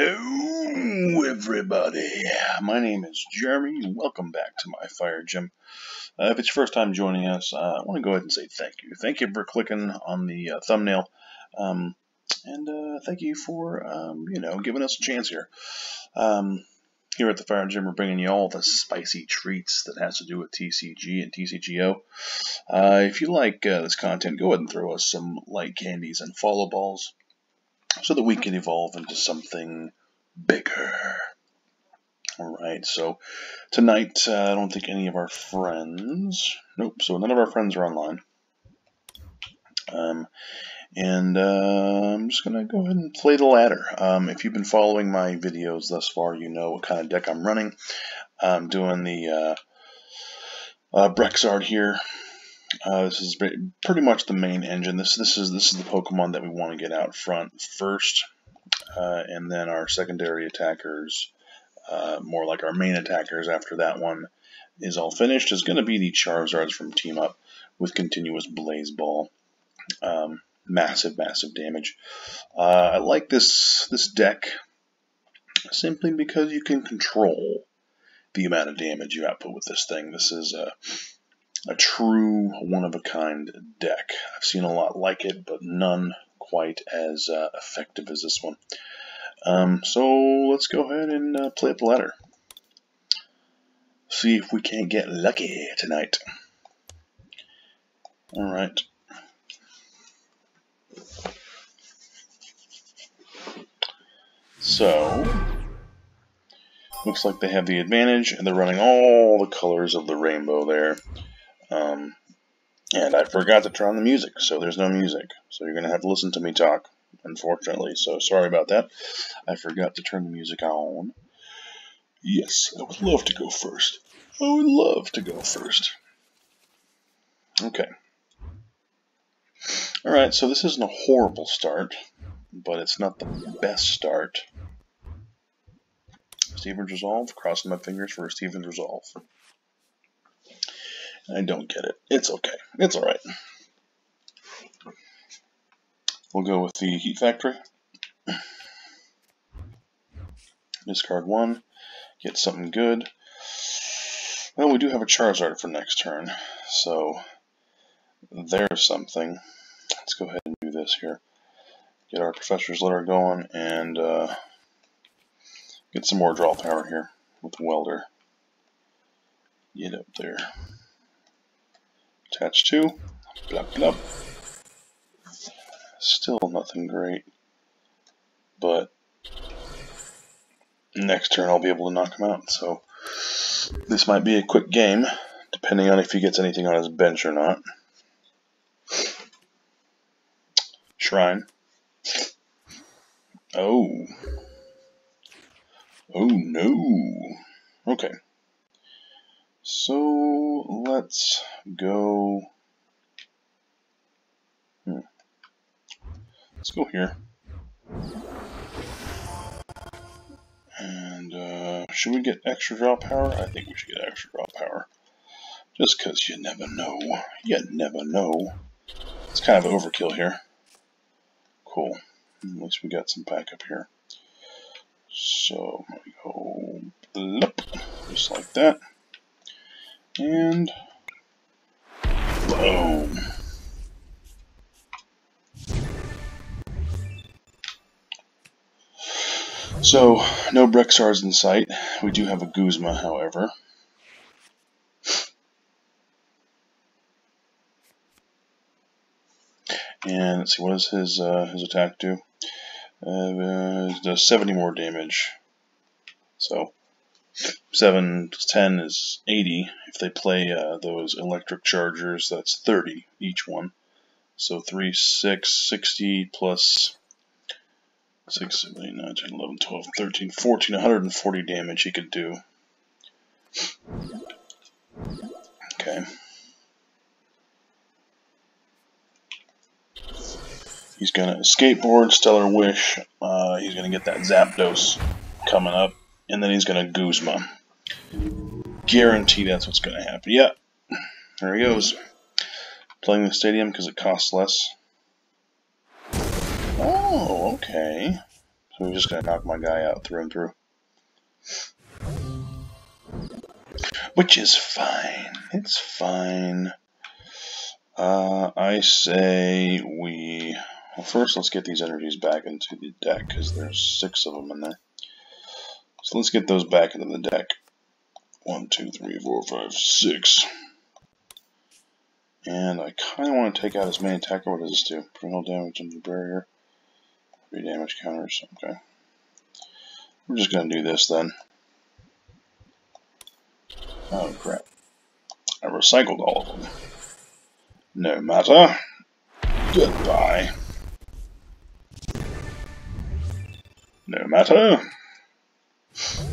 Hello, everybody. My name is Jeremy. Welcome back to my fire gym. Uh, if it's your first time joining us, uh, I want to go ahead and say thank you. Thank you for clicking on the uh, thumbnail, um, and uh, thank you for um, you know giving us a chance here. Um, here at the fire gym, we're bringing you all the spicy treats that has to do with TCG and TCGO. Uh, if you like uh, this content, go ahead and throw us some like candies and follow balls so that we can evolve into something bigger. Alright, so tonight uh, I don't think any of our friends, nope, so none of our friends are online. Um, and uh, I'm just going to go ahead and play the ladder. Um, if you've been following my videos thus far, you know what kind of deck I'm running. I'm doing the uh, uh, Brexard here. Uh, this is pretty much the main engine. This this is this is the Pokemon that we want to get out front first, uh, and then our secondary attackers, uh, more like our main attackers after that one is all finished, is going to be the Charizards from Team Up with continuous Blaze Ball. Um, massive, massive damage. Uh, I like this this deck simply because you can control the amount of damage you output with this thing. This is a a true one-of-a-kind deck. I've seen a lot like it, but none quite as uh, effective as this one. Um, so let's go ahead and uh, play up the ladder. See if we can't get lucky tonight. Alright. So, looks like they have the advantage, and they're running all the colors of the rainbow there. Um, and I forgot to turn on the music, so there's no music. So you're going to have to listen to me talk, unfortunately. So sorry about that. I forgot to turn the music on. Yes, I would love to go first. I would love to go first. Okay. Alright, so this isn't a horrible start, but it's not the best start. Steven's Resolve, crossing my fingers for Steven's Resolve. I don't get it. It's okay. It's alright. We'll go with the Heat Factory. Discard one. Get something good. Well, we do have a Charizard for next turn, so there's something. Let's go ahead and do this here. Get our Professor's Letter going and uh, get some more draw power here with Welder. Get up there. Attach to. Still nothing great. But next turn I'll be able to knock him out. So this might be a quick game, depending on if he gets anything on his bench or not. Shrine. Oh. Oh no. Okay. So let's go. Hmm. Let's go here. And uh, should we get extra draw power? I think we should get extra draw power. Just because you never know. You never know. It's kind of overkill here. Cool. At least we got some backup here. So, we go blip, just like that. And boom. So, no Brexars in sight. We do have a Guzma, however. And let's see, what does his uh, his attack do? Uh, does 70 more damage. So, 7 10 is 80. If they play uh, those electric chargers, that's 30 each one. So 3, 6, 60 plus 6, 7, 8, 9, 10, 11, 12, 13, 14, 140 damage he could do. Okay. He's going to skateboard, Stellar Wish. Uh, he's going to get that Zapdos coming up and then he's going to Guzma. Guarantee that's what's going to happen. Yeah, there he goes. Playing the stadium because it costs less. Oh, okay. So we're just going to knock my guy out through and through. Which is fine. It's fine. Uh, I say we... Well, first let's get these energies back into the deck, because there's six of them in there. So let's get those back into the deck. One, two, three, four, five, six. And I kind of want to take out his main attacker. What does this do? Criminal damage into barrier. Three damage counters. Okay. We're just going to do this then. Oh crap. I recycled all of them. No matter. Goodbye. No matter.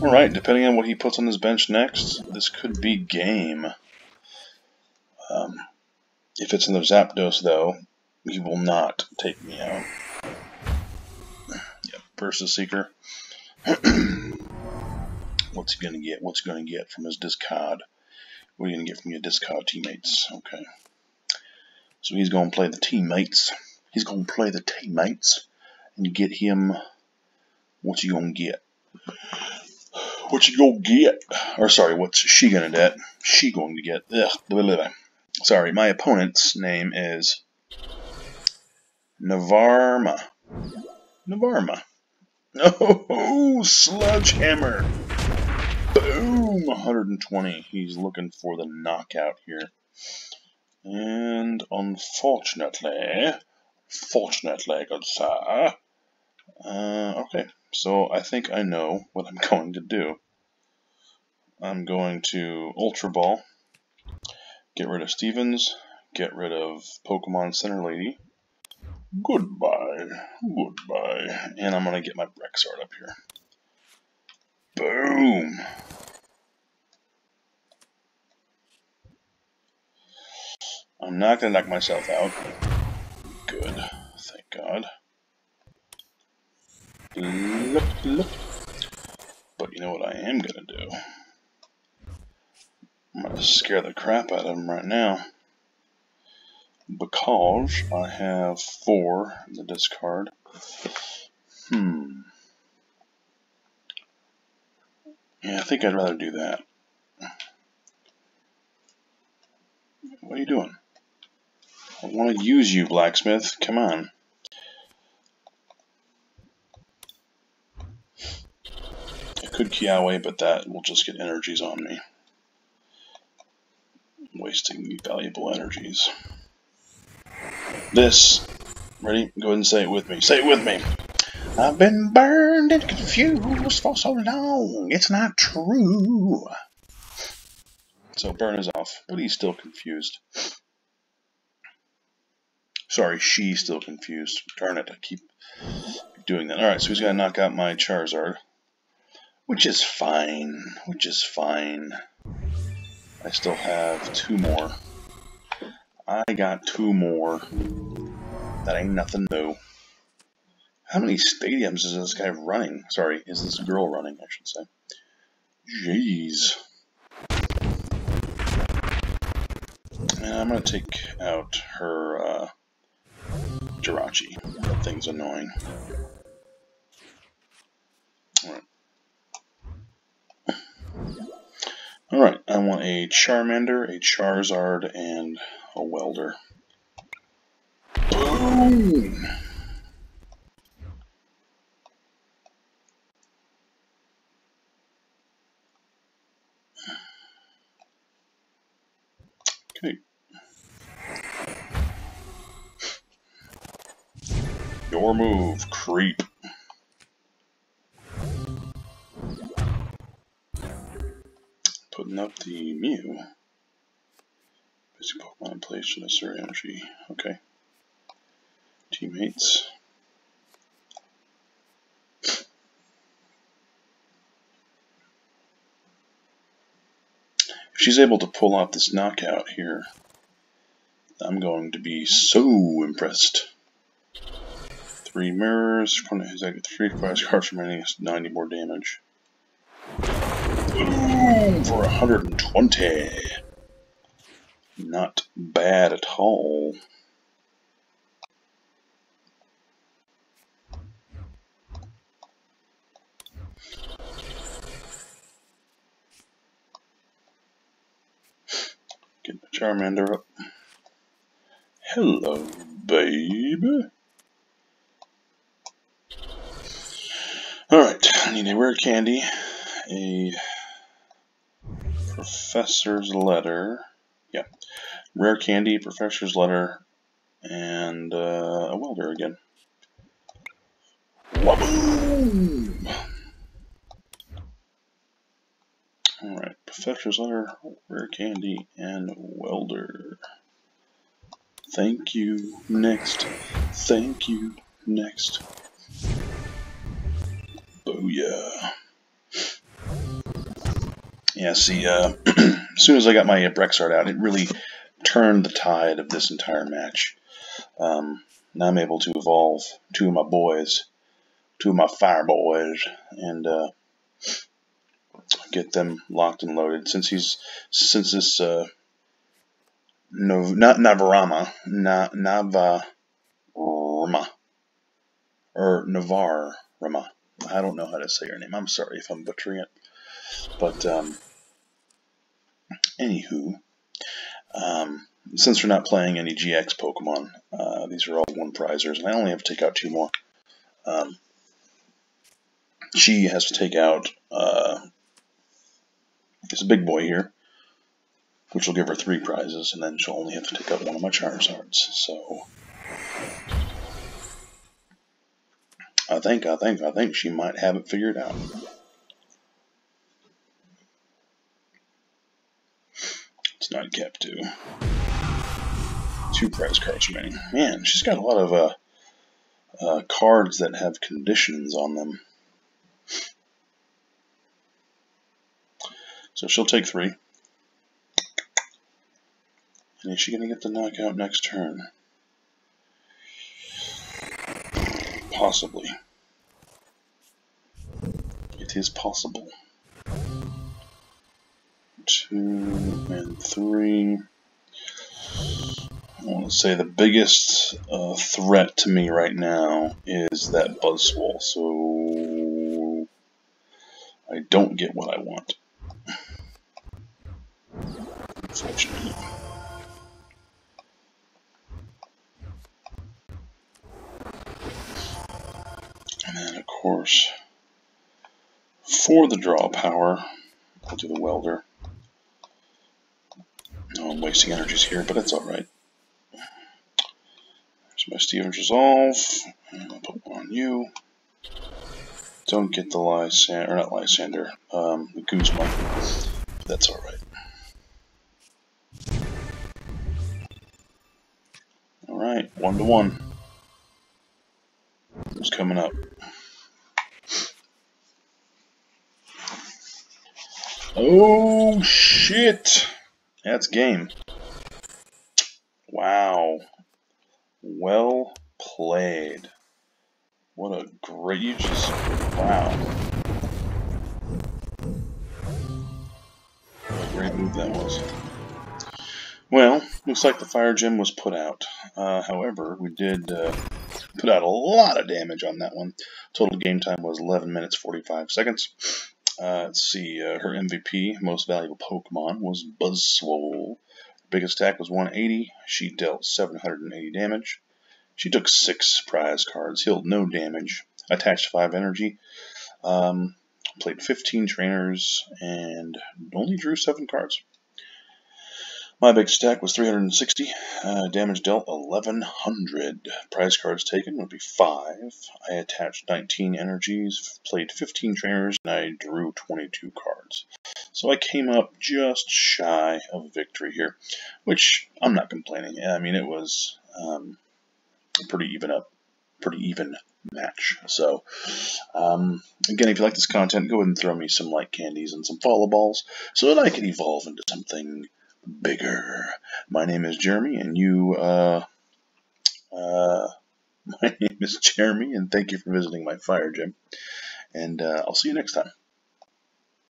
Alright, depending on what he puts on his bench next, this could be game. Um, if it's another Zapdos, though, he will not take me out. Yep, Versus Seeker. What's he gonna get? What's he gonna get from his discard? What are you gonna get from your discard teammates? Okay. So he's gonna play the teammates. He's gonna play the teammates and get him what you gonna get? What you gonna get? Or sorry, what's she gonna get? She going to get? Ugh, blah, blah, blah. Sorry, my opponent's name is Navarma. Navarma. Oh, Sledgehammer. Boom, 120. He's looking for the knockout here. And unfortunately, fortunately, good sir. Uh, okay, so I think I know what I'm going to do. I'm going to Ultra Ball Get rid of Stevens. Get rid of Pokemon Center Lady. Goodbye. Goodbye. And I'm going to get my Brexart up here. Boom. I'm not going to knock myself out. Good. Thank God. Look, look. But you know what I am to do? I'm to scare the crap out of him right now. Because I have four in the discard. Hmm. Yeah, I think I'd rather do that. What are you doing? I want to use you, Blacksmith. Come on. Could Kiawe, but that will just get energies on me wasting valuable energies. This, ready? Go ahead and say it with me. Say it with me. I've been burned and confused for so long, it's not true. So burn is off, but he's still confused. Sorry, she's still confused. Darn it, I keep doing that. Alright, so he's got to knock out my Charizard. Which is fine. Which is fine. I still have two more. I got two more. That ain't nothing new. How many stadiums is this guy running? Sorry, is this girl running, I should say. Jeez. And I'm going to take out her uh, Jirachi. That thing's annoying. Alright. Alright, I want a Charmander, a Charizard, and a Welder. Boom! Okay. Your move, creep. Putting up the Mew. Basic Pokemon in place to necessary energy. Okay. Teammates. If she's able to pull off this knockout here, I'm going to be so impressed. Three mirrors, three class cards remaining, 90 more damage over For 120. Not bad at all. Get the Charmander up. Hello, babe. Alright, I need a rare candy, a professor's letter, yeah, rare candy, professor's letter, and uh, a welder again. Waboom! Alright, professor's letter, rare candy, and welder. Thank you, next. Thank you, next. Booyah. Yeah, see, uh, as soon as I got my Brexart out, it really turned the tide of this entire match. Um, now I'm able to evolve two of my boys, two of my fire boys, and uh, get them locked and loaded. Since he's since this uh, no, not Navarama, Na, Navarama, or Navarama. I don't know how to say your name. I'm sorry if I'm butchering it. But, um, anywho, um, since we're not playing any GX Pokemon, uh, these are all one prizers, and I only have to take out two more. Um, she has to take out uh, this big boy here, which will give her three prizes, and then she'll only have to take out one of my Charizards. So I think, I think, I think she might have it figured out. Two prize cards remaining. Man, she's got a lot of uh, uh, cards that have conditions on them. So she'll take three. And is she going to get the knockout next turn? Possibly. It is possible. Two and three. I want to say the biggest uh, threat to me right now is that Buzzwole, so I don't get what I want. Unfortunately. And then, of course, for the draw power, I'll do the welder. No, I'm wasting energies here, but that's alright. There's my Steven's Resolve. And I'll put one on you. Don't get the Lysander, or not Lysander, um, the Guzma. That's alright. Alright, one to one. Who's coming up? Oh, shit. That's game. Wow. Well played. What a just, wow. What a great move that was. Well, looks like the fire gym was put out. Uh, however, we did uh, put out a lot of damage on that one. Total game time was 11 minutes 45 seconds. Uh, let's see, uh, her MVP, most valuable Pokemon, was Buzzwole. Biggest attack was 180. She dealt 780 damage. She took six prize cards, healed no damage, attached five energy, um, played 15 trainers, and only drew seven cards. My big stack was 360. Uh, damage dealt 1100. Prize cards taken would be 5. I attached 19 energies, played 15 trainers, and I drew 22 cards. So I came up just shy of victory here, which I'm not complaining. I mean, it was um, pretty even up, pretty even match. So, um, again, if you like this content, go ahead and throw me some like candies and some follow balls so that I can evolve into something bigger. My name is Jeremy, and you, uh, uh, my name is Jeremy, and thank you for visiting my fire gym. And uh, I'll see you next time.